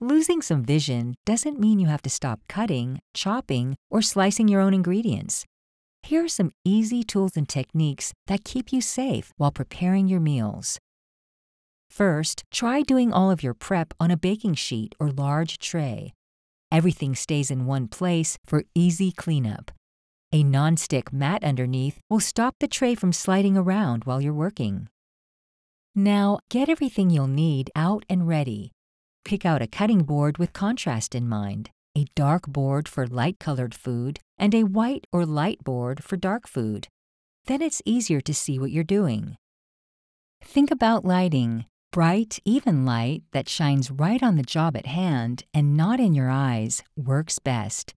Losing some vision doesn't mean you have to stop cutting, chopping, or slicing your own ingredients. Here are some easy tools and techniques that keep you safe while preparing your meals. First, try doing all of your prep on a baking sheet or large tray. Everything stays in one place for easy cleanup. A non-stick mat underneath will stop the tray from sliding around while you're working. Now, get everything you'll need out and ready. Pick out a cutting board with contrast in mind, a dark board for light-colored food, and a white or light board for dark food. Then it's easier to see what you're doing. Think about lighting. Bright, even light that shines right on the job at hand and not in your eyes works best.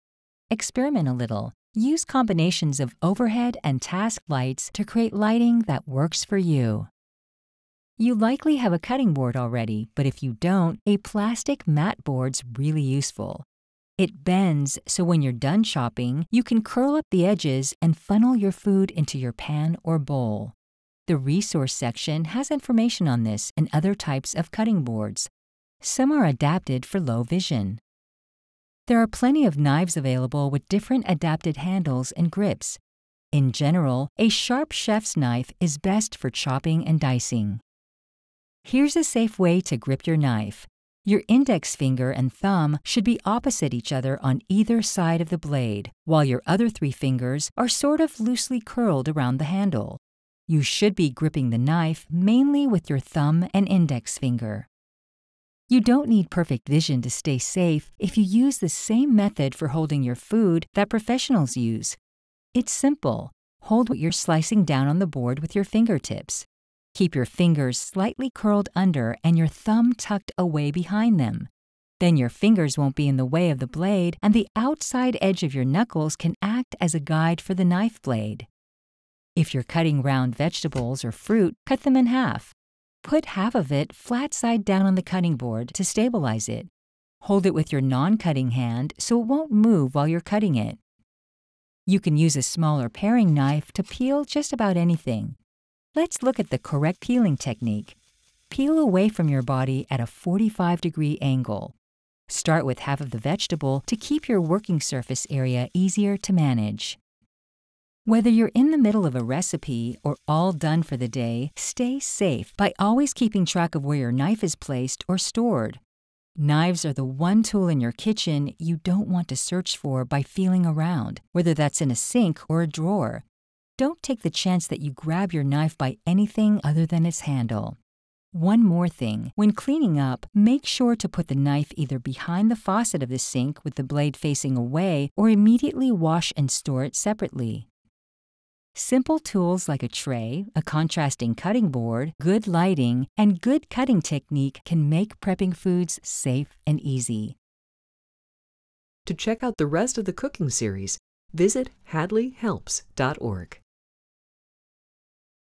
Experiment a little. Use combinations of overhead and task lights to create lighting that works for you. You likely have a cutting board already, but if you don't, a plastic mat board's really useful. It bends so when you're done chopping, you can curl up the edges and funnel your food into your pan or bowl. The resource section has information on this and other types of cutting boards. Some are adapted for low vision. There are plenty of knives available with different adapted handles and grips. In general, a sharp chef's knife is best for chopping and dicing. Here's a safe way to grip your knife. Your index finger and thumb should be opposite each other on either side of the blade, while your other three fingers are sort of loosely curled around the handle. You should be gripping the knife mainly with your thumb and index finger. You don't need perfect vision to stay safe if you use the same method for holding your food that professionals use. It's simple. Hold what you're slicing down on the board with your fingertips. Keep your fingers slightly curled under and your thumb tucked away behind them. Then your fingers won't be in the way of the blade, and the outside edge of your knuckles can act as a guide for the knife blade. If you're cutting round vegetables or fruit, cut them in half. Put half of it flat side down on the cutting board to stabilize it. Hold it with your non-cutting hand so it won't move while you're cutting it. You can use a smaller paring knife to peel just about anything, Let's look at the correct peeling technique. Peel away from your body at a 45 degree angle. Start with half of the vegetable to keep your working surface area easier to manage. Whether you're in the middle of a recipe or all done for the day, stay safe by always keeping track of where your knife is placed or stored. Knives are the one tool in your kitchen you don't want to search for by feeling around, whether that's in a sink or a drawer. Don't take the chance that you grab your knife by anything other than its handle. One more thing, when cleaning up, make sure to put the knife either behind the faucet of the sink with the blade facing away or immediately wash and store it separately. Simple tools like a tray, a contrasting cutting board, good lighting, and good cutting technique can make prepping foods safe and easy. To check out the rest of the cooking series, visit hadleyhelps.org.